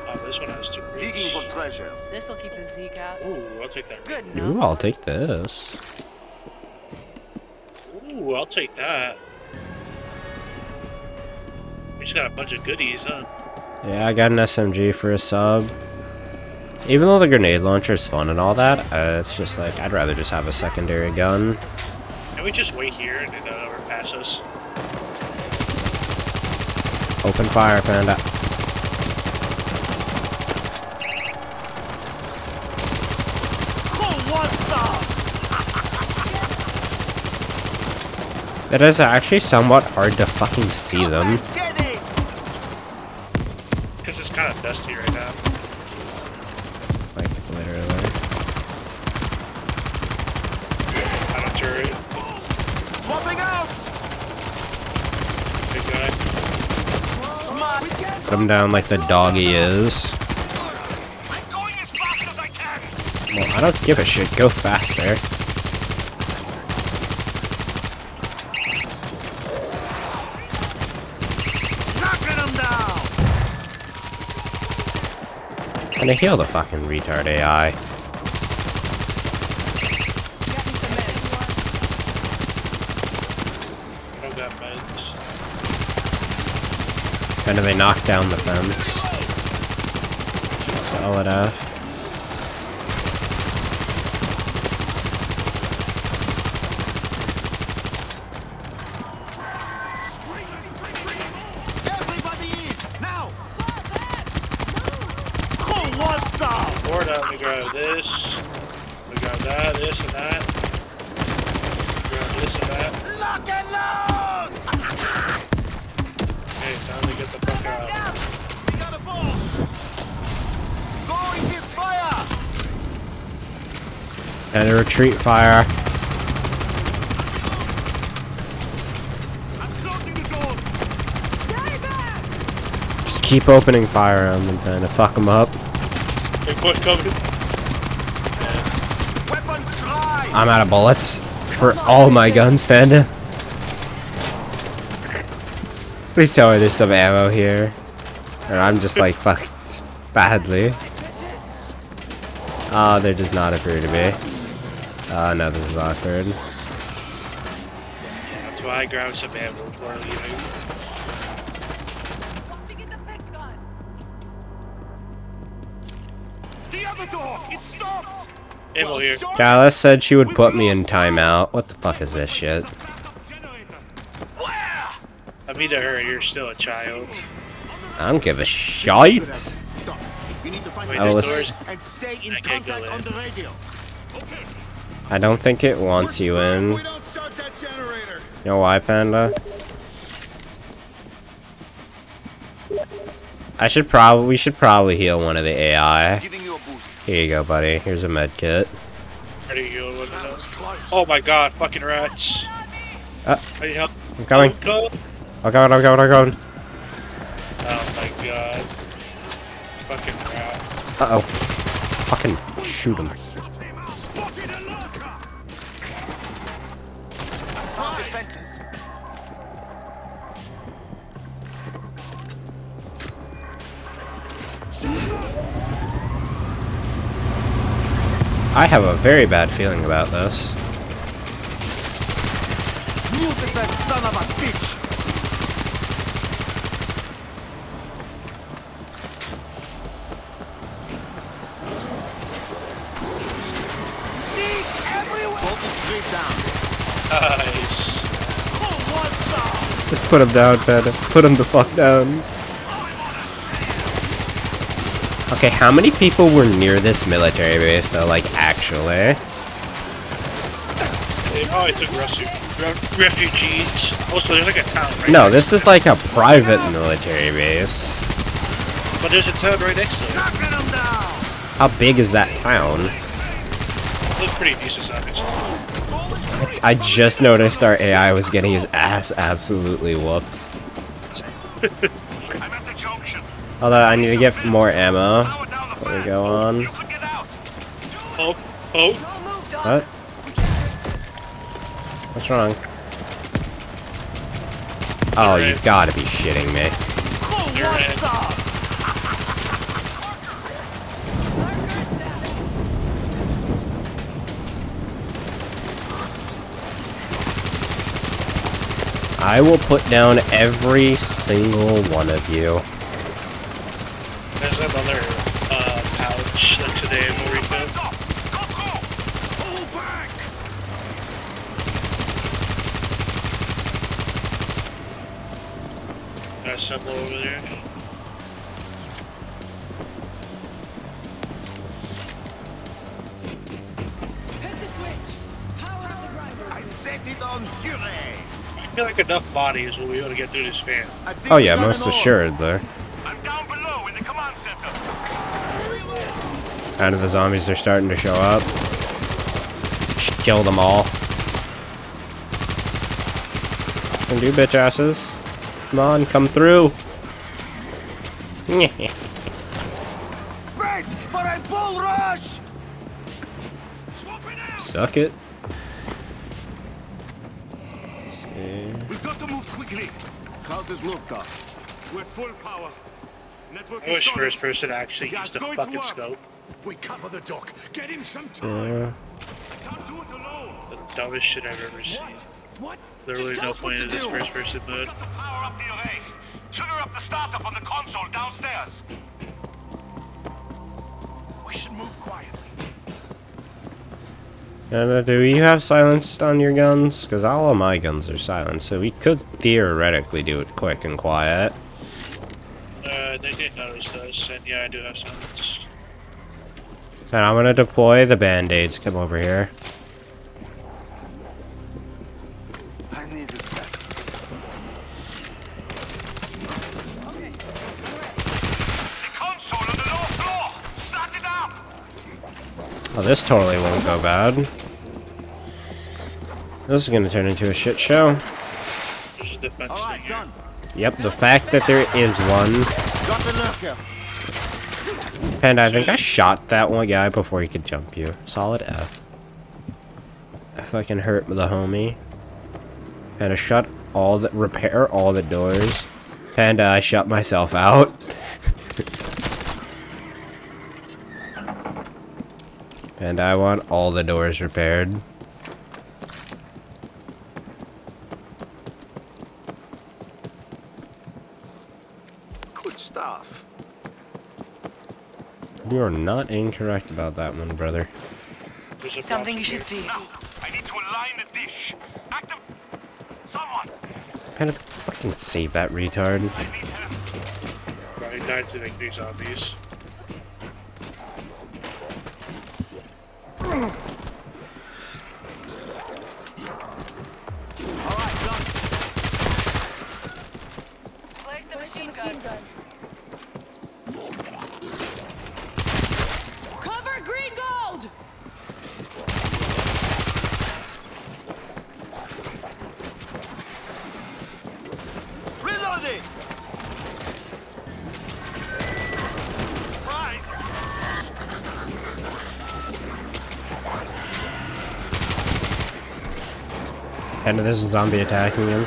Oh, this one has two Digging for treasure. This'll keep the Zeke out. Ooh, I'll take that. Good Ooh. I'll take this. Ooh, I'll take that. We just got a bunch of goodies, huh? Yeah, I got an SMG for a sub. Even though the grenade launcher is fun and all that, uh, it's just like, I'd rather just have a secondary gun. Can we just wait here and uh, overpass us? Open fire, Panda. It is actually somewhat hard to fucking see them. Get it! Because it's kind of dusty right now. Like, literally. On a turret. Swapping out! Big guy. Put him down like the dog he is. Well, I don't give a shit. Go faster. Gonna heal the fucking retard AI. Got me some meds. I don't got meds. And they knock down the fence. Solid F. Everybody in! Now! Board up, we grab this. We grab that, this, and that. We grab this and that. Lock and load! Okay, time to get the fuck out. We got a ball! Going his fire! And retreat fire. I'm closing the doors! Just keep opening fire on them and to fuck them up. Big boy coming. I'm out of bullets. For all my guns, Panda. Please tell me there's some ammo here. Or I'm just like fucked badly. Ah, oh, there does not appear to be. Oh no, this is awkward. That's why I grabbed some ammo before leaving. The other door! It stopped! Ammo here. Gallus said she would put me in timeout. What the fuck is this shit? I mean to her, you're still a child. I don't give a shite. Doc, we need to find Wait, I there's was- and stay in I can't go contact on the radio. Okay, I don't think it wants you in. We don't start that generator. You know why, Panda? I should probably we should probably heal one of the AI. Giving you a boost. Here you go, buddy. Here's a med kit. Ready to go with it. Oh my god, fucking rats. Uh. I need help. I'm coming. I'm coming. I'm coming. I'm coming. Oh my god. Fucking rats. Uh oh. Fucking shoot him. I have a very bad feeling about this. Look at that son of a bitch! Zeke everywhere! Voltage grid down. Nice. Just put him down, Panda. Put him the fuck down. Okay, how many people were near this military base though, like actually? They probably took refu- re- refugees. Also, there's like a town right No, this is like a private military base. But there's a town right next to it. How big is that town? Looks pretty decent sized. I just noticed our AI was getting his ass absolutely whooped. Although I need to get more ammo. There we go on. Oh, oh. What? What's wrong? Oh, you've got to be shitting me. You're. I will put down every single one of you. Enough bodies will be able to get through this fan. Oh yeah, most an order. assured there. I'm down below in the command center. Kind of the zombies are starting to show up. Kill them all. Can do bitch asses. Come on, come through. Brace for a bull rush! Suck it. How's it look, Doc? We're full power. Network I is wish solid. first person actually Yeah, used it's the going to fucking work. scope. We cover the dock. Get him some Yeah. time. I can't do it alone. The dumbest shit I've ever seen. What? Literally Just no point to in this first person mode. Got to power up the array. Trigger up the startup on the console downstairs. We should move quietly. And uh, do you have silenced on your guns? Because all of my guns are silenced, so we could theoretically do it quick and quiet. Uh, they did notice this, and yeah, I do have silenced. And I'm gonna deploy the band-aids. Come over here. Oh, this totally won't go bad. This is gonna turn into a shit show. There's a defense right, done. Yep, the fact that there is one. Got the lurker. And I think I shot that one guy before he could jump you. Solid F. I fucking hurt the homie. Panda shut all the repair all the doors. Panda, I shut myself out. and I want all the doors repaired. Good stuff. You are not incorrect about that one, brother. There's Something you should see. Now, I need to align the dish. Active. Someone. Panda, fucking save that retard. I need help. Right, died to like three zombies. All right, done. Cover Panda, there's a zombie attacking him.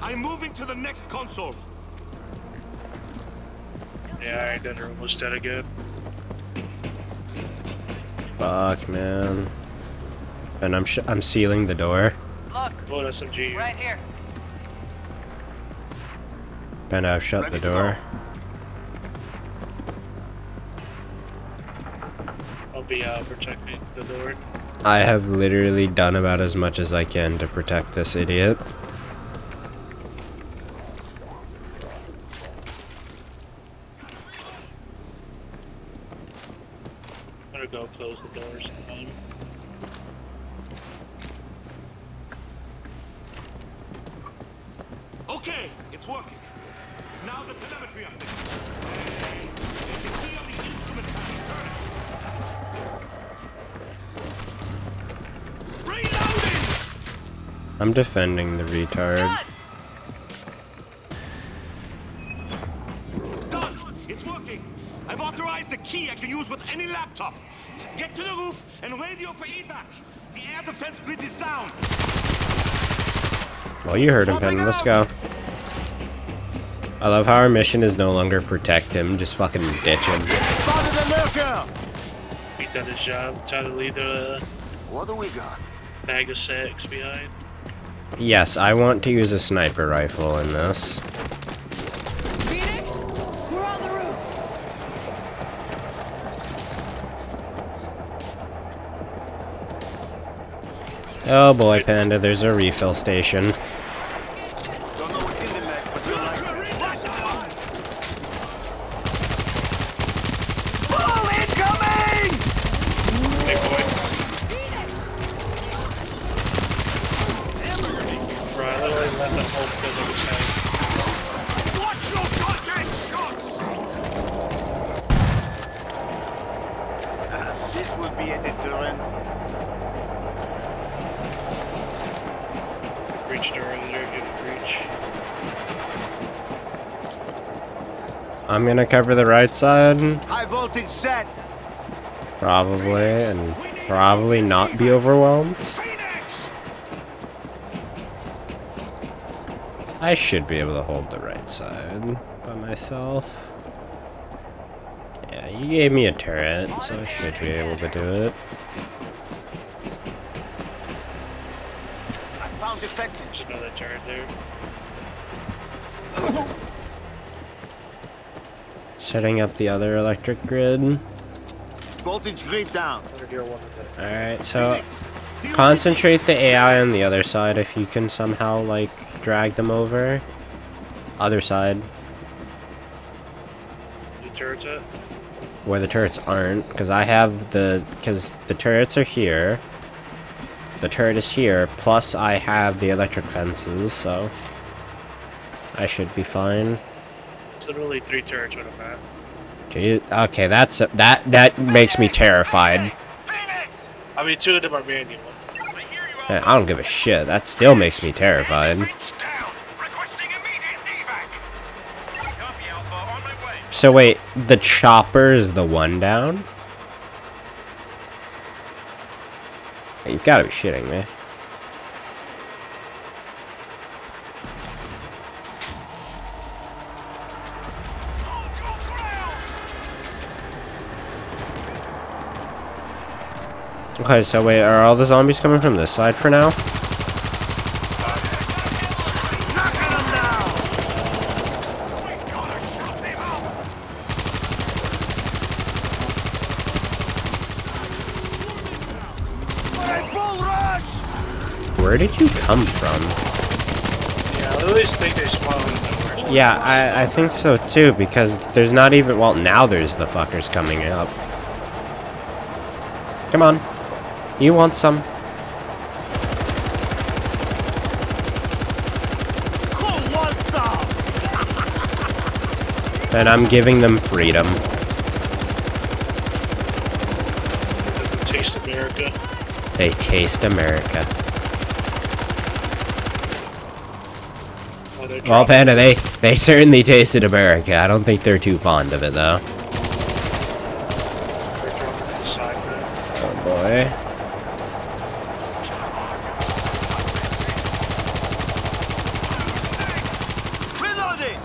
I'm moving to the next console. Yeah, I did are almost dead again. Fuck, man. And I'm sh I'm sealing the door. Look. What SMG? Right here. And I've shut Ready the door. I'll be uh, protecting the door. I have literally done about as much as I can to protect this idiot. I'm gonna go close the doors. Um, Okay, it's working. Now the telemetry update. Hey, it's the key on the instrument panel. Turn it. Reloading! I'm defending the retard. Done! It's working! I've authorized a key I can use with any laptop. Get to the roof and radio for evac. The air defense grid is down. Well, you heard him, Penn. Let's go. I love how our mission is no longer protect him, just fucking ditch him. Spotted a lurker! he's at his job. Trying to leave the What do we got? bag of sex behind. Yes, I want to use a sniper rifle in this. Phoenix, we're on the roof. Oh boy, Panda, there's a refill station. Don't know what's in the mech, but you like it. Bull incoming! Big boy. Phoenix, Bro, I literally let the whole building was hanging. Watch your goddamn shots! This will be a deterrent. Breached earlier, good breach. I'm gonna cover the right side, High voltage set. probably, and probably not be overwhelmed. Phoenix! I should be able to hold the right side by myself. Yeah, you gave me a turret, so I should be able to do it. I found defenses. There's another turret there. Setting up the other electric grid. Voltage grid down. Over here, one of the Alright, so Phoenix, do you concentrate the AI on the other side if you can somehow, like, drag them over. Other side, the turrets at. Where the turrets aren't, because I have the, because the turrets are here. The turret is here, plus I have the electric fences, so I should be fine. It's literally three turrets with a map. Gee, okay, that's that that makes me terrified. I mean, two of them are manual. I don't give a shit. That still makes me terrified. So wait, the chopper is the one down? You've got to be shitting me. Okay, so wait, are all the zombies coming from this side for now? Bull rush! Where did come from? Yeah, I literally think they spawned in the. Yeah, I, I think so too, because there's not even, well, now there's the fuckers coming up. Come on. You want some? Who wants some? And I'm giving them freedom. Taste America. They taste America. Oh, they're Well, Panda, they, they certainly tasted America. I don't think they're too fond of it, though. they're dropping to the side now. Oh, boy. Reloading!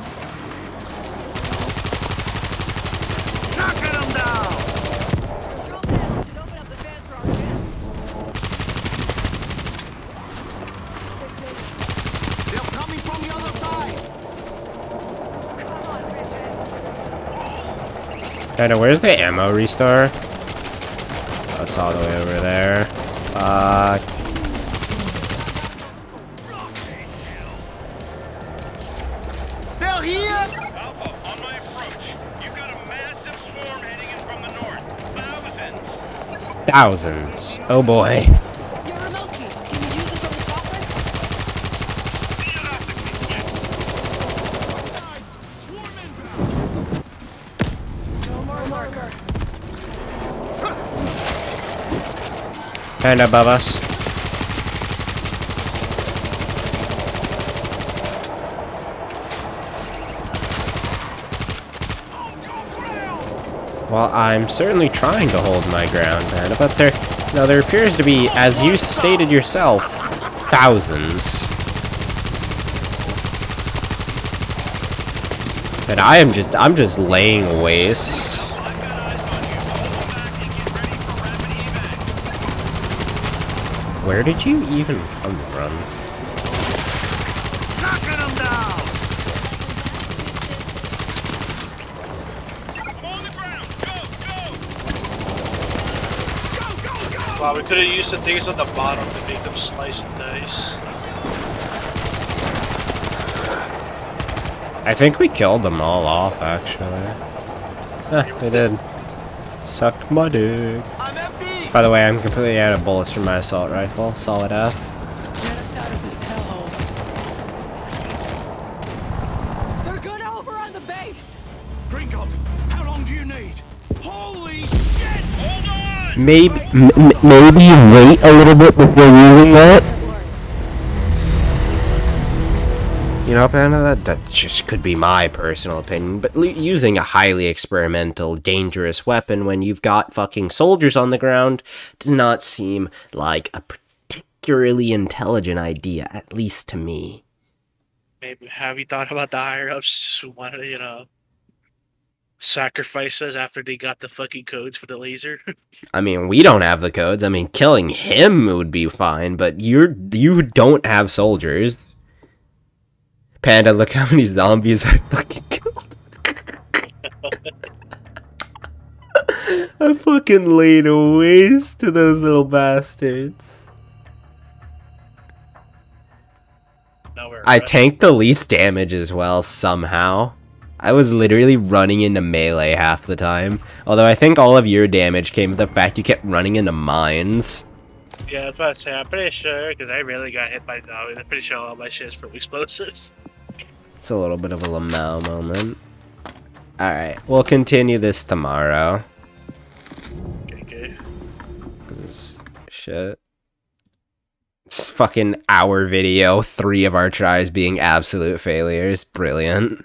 Knocking them down! control panel should open up the fans for our guests. They're coming from the other side! Panda, where's restore? Oh, all the way over there. Fuck. They're here! Alpha, on my approach. You've got a massive swarm heading in from the north. Thousands. Thousands. Oh boy. You're a monkey. Can you use it for the chocolate? Sides! Swarm inbound! No more marker. Panda above us. Well, I'm certainly trying to hold my ground, man, but there, now there appears to be, as you stated yourself, thousands. And I am just, I'm just laying waste. Where did you even come from? Knocking them down. On the ground. Go, go. Wow, we could have used the things on the bottom to make them slice and dice. I think we killed them all off, actually. Yeah, we did. Sucked my dick. I'm empty! By the way, I'm completely out of bullets from my assault rifle. Solid F. Get us out of this hellhole. They're good over on the base. Gringo, how long do you need? Holy shit! Hold on. Maybe, maybe wait a little bit before using that. You know, Panda, that, that just could be my personal opinion, but l- using a highly experimental, dangerous weapon when you've got fucking soldiers on the ground does not seem like a particularly intelligent idea, at least to me. Maybe have you thought about the higher ups just who wanted to, you know, sacrifice us after they got the fucking codes for the laser? I mean, we don't have the codes. I mean, killing him would be fine, but you're you don't have soldiers. Panda, look how many zombies I fucking killed. I fucking laid waste to those little bastards. I tanked the least damage as well, somehow. I was literally running into melee half the time. Although I think all of your damage came from the fact you kept running into mines. Yeah, I was about to say, I'm pretty sure, because I really got hit by zombies. I'm pretty sure all my shit's from explosives. It's a little bit of a Lamau moment. Alright, we'll continue this tomorrow. Okay, okay. 'Cause Shit. It's fucking hour video, three of our tries being absolute failures. Brilliant.